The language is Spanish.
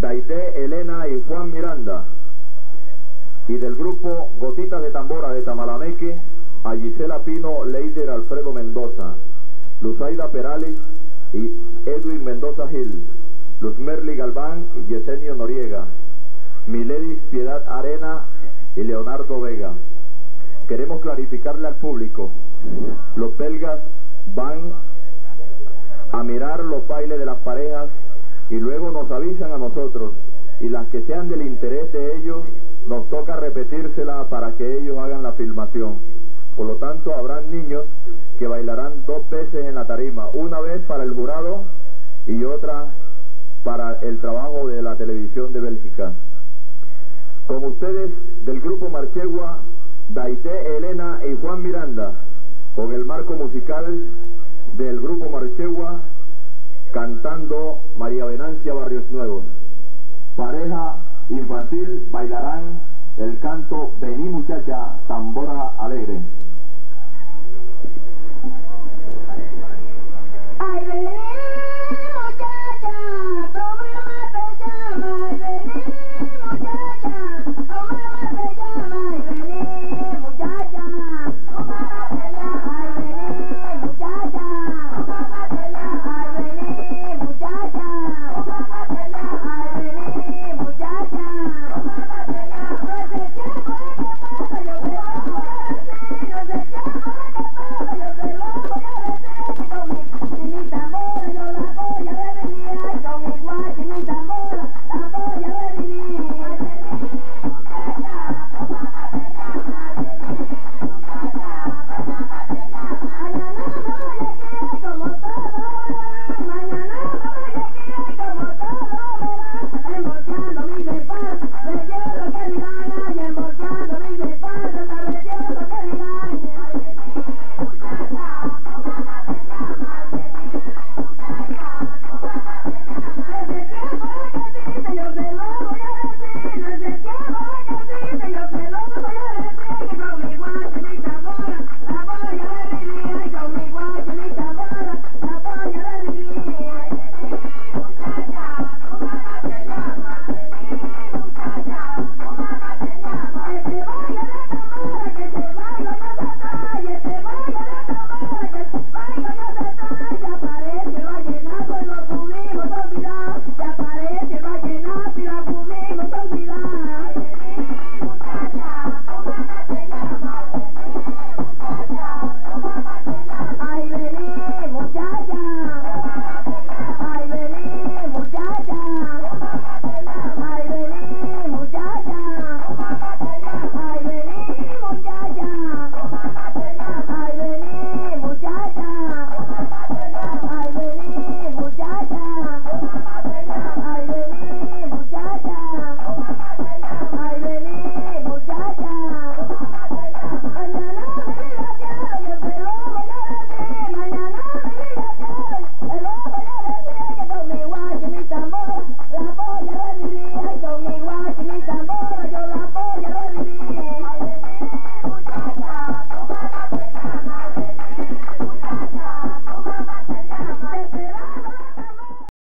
Daide, Elena y Juan Miranda. Y del grupo Gotitas de Tambora de Tamalameque, a Gisela Pino, Leider Alfredo Mendoza, Luzaida Perales y Edwin Mendoza Gil, Luz Merly Galván y Yesenio Noriega, Miledis Piedad Arena y Leonardo Vega. Queremos clarificarle al público, los belgas van a mirar los bailes de las parejas y luego nos avisan a nosotros y las que sean del interés de ellos nos toca repetírsela para que ellos hagan la filmación. Por lo tanto, habrán niños que bailarán dos veces en la tarima, una vez para el jurado y otra para el trabajo de la televisión de Bélgica. Con ustedes del grupo Marchegua, Daité Elena y Juan Miranda, con el marco musical del grupo Marchegua, cantando María Venancia Barrios Nuevos. Pareja infantil bailarán el canto Vení muchacha, tambora alegre.